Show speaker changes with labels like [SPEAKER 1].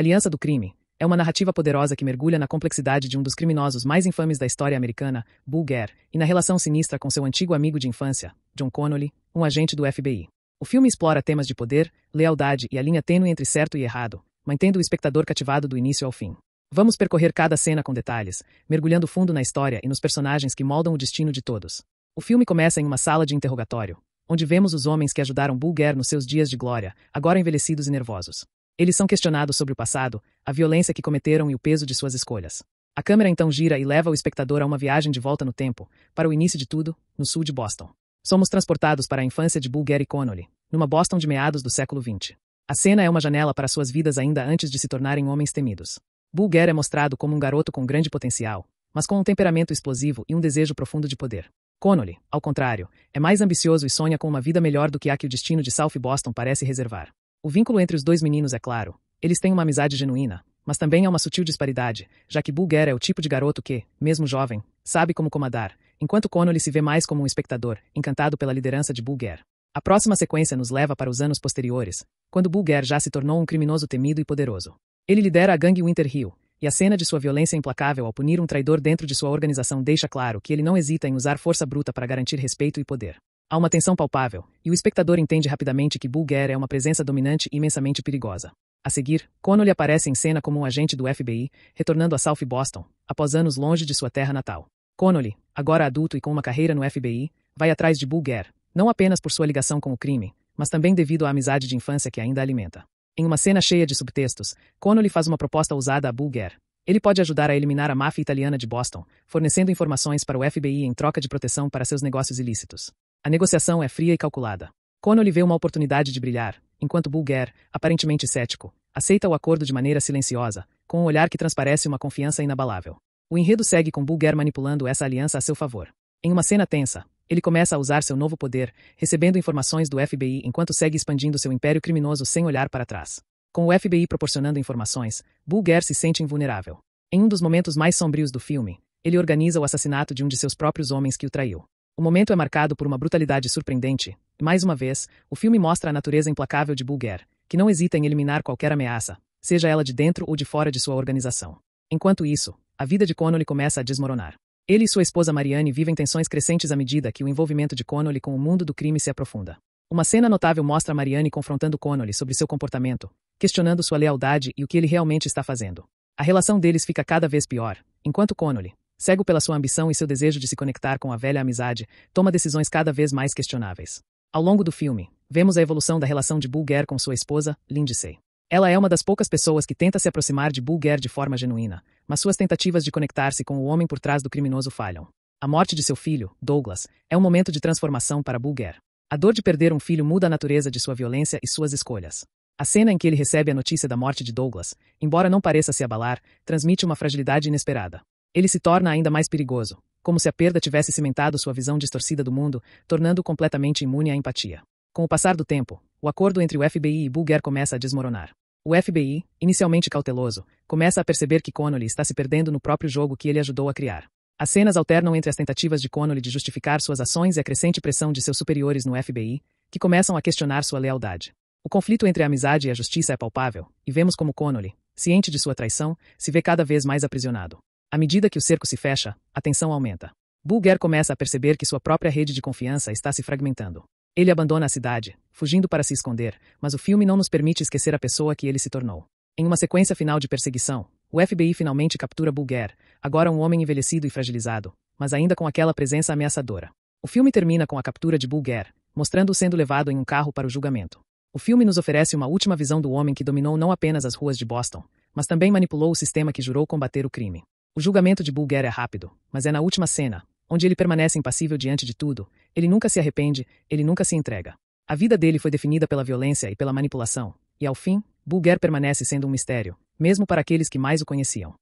[SPEAKER 1] Aliança do Crime é uma narrativa poderosa que mergulha na complexidade de um dos criminosos mais infames da história americana, Bulger, e na relação sinistra com seu antigo amigo de infância, John Connolly, um agente do FBI. O filme explora temas de poder, lealdade e a linha tênue entre certo e errado, mantendo o espectador cativado do início ao fim. Vamos percorrer cada cena com detalhes, mergulhando fundo na história e nos personagens que moldam o destino de todos. O filme começa em uma sala de interrogatório, onde vemos os homens que ajudaram Bulger nos seus dias de glória, agora envelhecidos e nervosos. Eles são questionados sobre o passado, a violência que cometeram e o peso de suas escolhas. A câmera então gira e leva o espectador a uma viagem de volta no tempo, para o início de tudo, no sul de Boston. Somos transportados para a infância de Bulger e Connolly, numa Boston de meados do século XX. A cena é uma janela para suas vidas ainda antes de se tornarem homens temidos. Bulger é mostrado como um garoto com grande potencial, mas com um temperamento explosivo e um desejo profundo de poder. Connolly, ao contrário, é mais ambicioso e sonha com uma vida melhor do que a que o destino de South Boston parece reservar. O vínculo entre os dois meninos é claro. Eles têm uma amizade genuína, mas também há uma sutil disparidade, já que Bulger é o tipo de garoto que, mesmo jovem, sabe como comandar, enquanto Connolly se vê mais como um espectador, encantado pela liderança de Bulger. A próxima sequência nos leva para os anos posteriores, quando Bulger já se tornou um criminoso temido e poderoso. Ele lidera a gangue Winter Hill, e a cena de sua violência implacável ao punir um traidor dentro de sua organização deixa claro que ele não hesita em usar força bruta para garantir respeito e poder. Há uma tensão palpável, e o espectador entende rapidamente que Bulger é uma presença dominante e imensamente perigosa. A seguir, Connolly aparece em cena como um agente do FBI, retornando a South Boston, após anos longe de sua terra natal. Connolly, agora adulto e com uma carreira no FBI, vai atrás de Bulger, não apenas por sua ligação com o crime, mas também devido à amizade de infância que ainda alimenta. Em uma cena cheia de subtextos, Connolly faz uma proposta ousada a Bulger. Ele pode ajudar a eliminar a máfia italiana de Boston, fornecendo informações para o FBI em troca de proteção para seus negócios ilícitos. A negociação é fria e calculada. Connolly vê uma oportunidade de brilhar, enquanto Bulger, aparentemente cético, aceita o acordo de maneira silenciosa, com um olhar que transparece uma confiança inabalável. O enredo segue com Bulger manipulando essa aliança a seu favor. Em uma cena tensa, ele começa a usar seu novo poder, recebendo informações do FBI enquanto segue expandindo seu império criminoso sem olhar para trás. Com o FBI proporcionando informações, Bulger se sente invulnerável. Em um dos momentos mais sombrios do filme, ele organiza o assassinato de um de seus próprios homens que o traiu. O momento é marcado por uma brutalidade surpreendente, mais uma vez, o filme mostra a natureza implacável de Bulger, que não hesita em eliminar qualquer ameaça, seja ela de dentro ou de fora de sua organização. Enquanto isso, a vida de Connolly começa a desmoronar. Ele e sua esposa Marianne vivem tensões crescentes à medida que o envolvimento de Connolly com o mundo do crime se aprofunda. Uma cena notável mostra Marianne confrontando Connolly sobre seu comportamento, questionando sua lealdade e o que ele realmente está fazendo. A relação deles fica cada vez pior, enquanto Connolly, cego pela sua ambição e seu desejo de se conectar com a velha amizade, toma decisões cada vez mais questionáveis. Ao longo do filme, vemos a evolução da relação de Bulger com sua esposa, Lindsay. Ela é uma das poucas pessoas que tenta se aproximar de Bulger de forma genuína, mas suas tentativas de conectar-se com o homem por trás do criminoso falham. A morte de seu filho, Douglas, é um momento de transformação para Bulger. A dor de perder um filho muda a natureza de sua violência e suas escolhas. A cena em que ele recebe a notícia da morte de Douglas, embora não pareça se abalar, transmite uma fragilidade inesperada. Ele se torna ainda mais perigoso, como se a perda tivesse cimentado sua visão distorcida do mundo, tornando-o completamente imune à empatia. Com o passar do tempo, o acordo entre o FBI e Bulger começa a desmoronar. O FBI, inicialmente cauteloso, começa a perceber que Connolly está se perdendo no próprio jogo que ele ajudou a criar. As cenas alternam entre as tentativas de Connolly de justificar suas ações e a crescente pressão de seus superiores no FBI, que começam a questionar sua lealdade. O conflito entre a amizade e a justiça é palpável, e vemos como Connolly, ciente de sua traição, se vê cada vez mais aprisionado. À medida que o cerco se fecha, a tensão aumenta. Bulger começa a perceber que sua própria rede de confiança está se fragmentando. Ele abandona a cidade, fugindo para se esconder, mas o filme não nos permite esquecer a pessoa que ele se tornou. Em uma sequência final de perseguição, o FBI finalmente captura Bulger, agora um homem envelhecido e fragilizado, mas ainda com aquela presença ameaçadora. O filme termina com a captura de Bulger, mostrando-o sendo levado em um carro para o julgamento. O filme nos oferece uma última visão do homem que dominou não apenas as ruas de Boston, mas também manipulou o sistema que jurou combater o crime. O julgamento de Bulger é rápido, mas é na última cena, onde ele permanece impassível diante de tudo, ele nunca se arrepende, ele nunca se entrega. A vida dele foi definida pela violência e pela manipulação, e ao fim, Bulger permanece sendo um mistério, mesmo para aqueles que mais o conheciam.